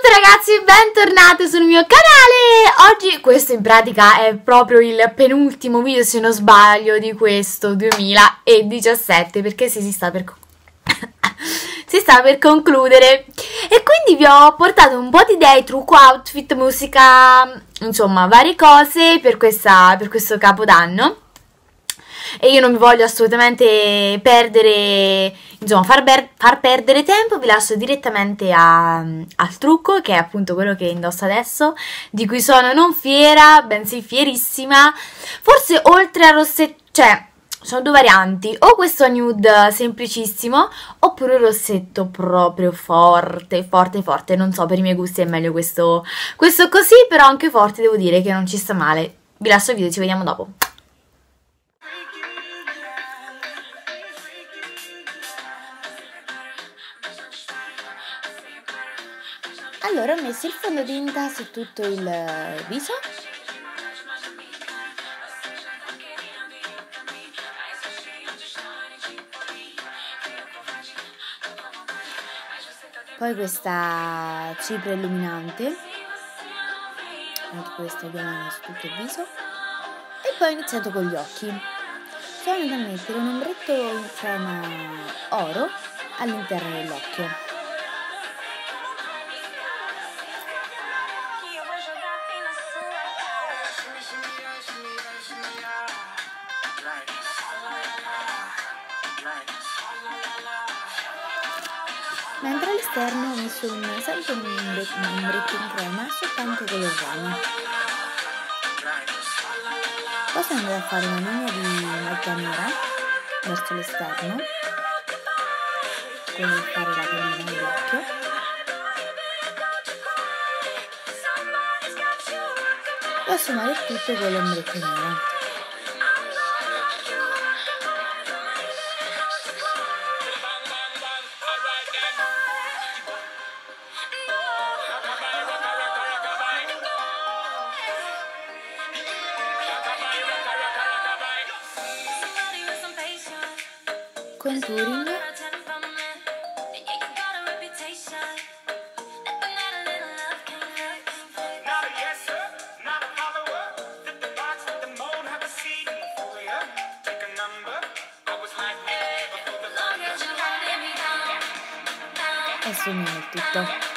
tutte ragazzi e bentornate sul mio canale! Oggi questo in pratica è proprio il penultimo video se non sbaglio di questo 2017 perché sì, si sta per si sta per concludere e quindi vi ho portato un po' di idee, trucco, outfit, musica, insomma varie cose per, questa, per questo capodanno e io non mi voglio assolutamente perdere, insomma, far, far perdere tempo, vi lascio direttamente a, al trucco, che è appunto quello che indosso adesso, di cui sono non fiera, bensì fierissima. Forse oltre a rossetto, cioè, sono due varianti, o questo nude semplicissimo, oppure un rossetto proprio forte, forte, forte. Non so, per i miei gusti è meglio questo, questo così, però anche forte devo dire che non ci sta male. Vi lascio il video, ci vediamo dopo. Allora ho messo il fondotinta su tutto il viso. Poi questa cipria illuminante. Anche questa ovviamente su tutto il viso. E poi ho iniziato con gli occhi. Sono andata a mettere un ombretto in crema oro all'interno dell'occhio mentre all'esterno ho messo un, sempre un ombretto in crema soltanto color rana poi sono andata a fare una linea di malta nera verso l'esterno? Per fare la collina dell'occhio e assumare il tutto con l'ombretto nero contouring e il tutto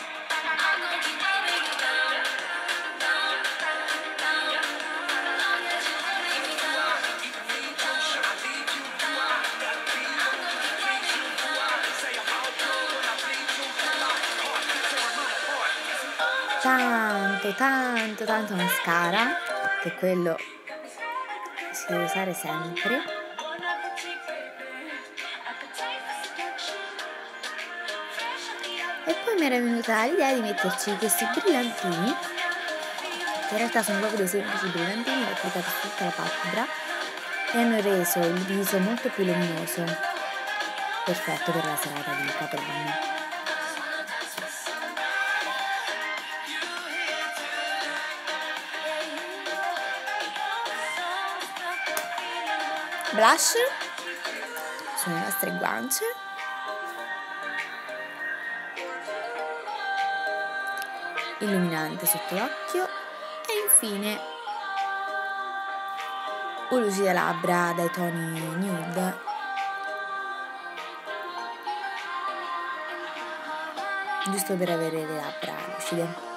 tanto tanto tanto mascara che quello si deve usare sempre. E poi mi era venuta l'idea di metterci questi brillantini che in realtà sono proprio dei semplici brillantini applicati su tutta la palpebra e hanno reso il viso molto più luminoso. Perfetto per la serata di Capodanno blush? Sulle nostre guance? Illuminante sotto l'occhio. E infine un lucida labbra dai toni nude. Giusto per avere le labbra lucide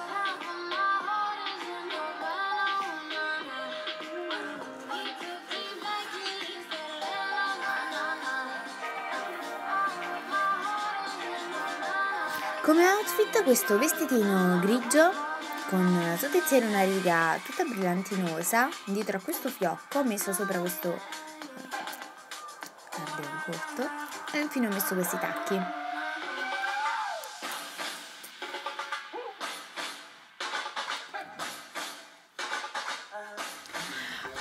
Come outfit questo vestitino grigio con sotto il cielo una riga tutta brillantinosa, dietro a questo fiocco ho messo sopra questo cardigan corto e infine ho messo questi tacchi.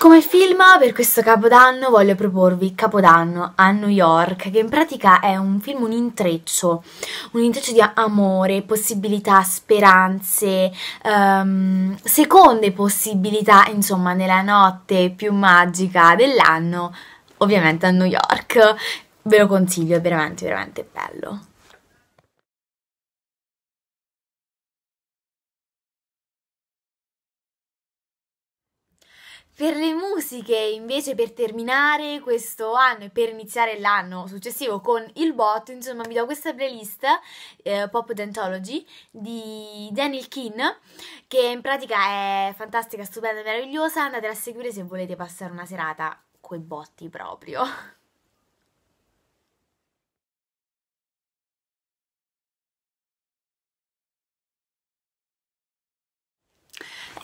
Come film per questo capodanno voglio proporvi Capodanno a New York, che in pratica è un film, un intreccio, un intreccio di amore, possibilità, speranze, um, seconde possibilità, insomma, nella notte più magica dell'anno, ovviamente a New York. Ve lo consiglio, è veramente, veramente bello. Per le musiche, invece, per terminare questo anno e per iniziare l'anno successivo con il bot, insomma, vi do questa playlist eh, Pop Dentology di Daniel Keane, che in pratica è fantastica, stupenda e meravigliosa. Andatela a seguire se volete passare una serata coi botti proprio.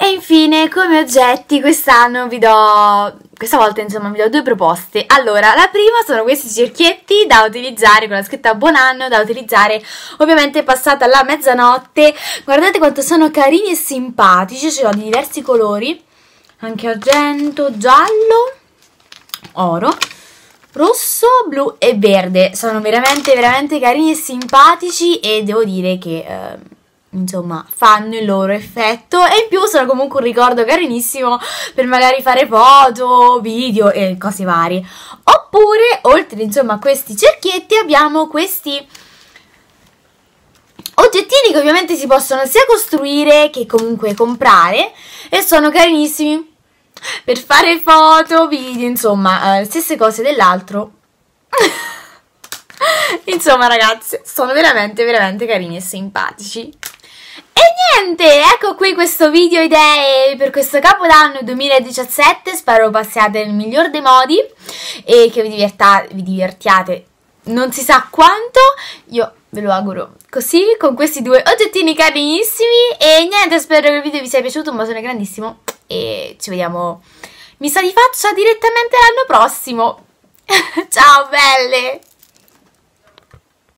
E infine, come oggetti, quest'anno vi do, questa volta insomma vi do due proposte. Allora, la prima sono questi cerchietti da utilizzare con la scritta buon anno, da utilizzare ovviamente passata la mezzanotte. Guardate quanto sono carini e simpatici, ce l'ho di diversi colori, anche argento, giallo, oro rosso, blu e verde. Sono veramente, veramente carini e simpatici e devo dire che... Eh, insomma fanno il loro effetto e in più sono comunque un ricordo carinissimo per magari fare foto, video e cose varie. Oppure, oltre insomma a questi cerchietti, abbiamo questi oggettini che ovviamente si possono sia costruire che comunque comprare e sono carinissimi per fare foto, video, insomma, eh, stesse cose dell'altro. insomma ragazzi, sono veramente veramente carini e simpatici. E niente, ecco qui questo video idee per questo capodanno 2017, spero passiate nel miglior dei modi e che vi, vi divertiate. Non si sa quanto, io ve lo auguro così, con questi due oggettini carinissimi. E niente, spero che il video vi sia piaciuto, un bacione grandissimo e ci vediamo, mi sa di faccia direttamente l'anno prossimo, ciao belle!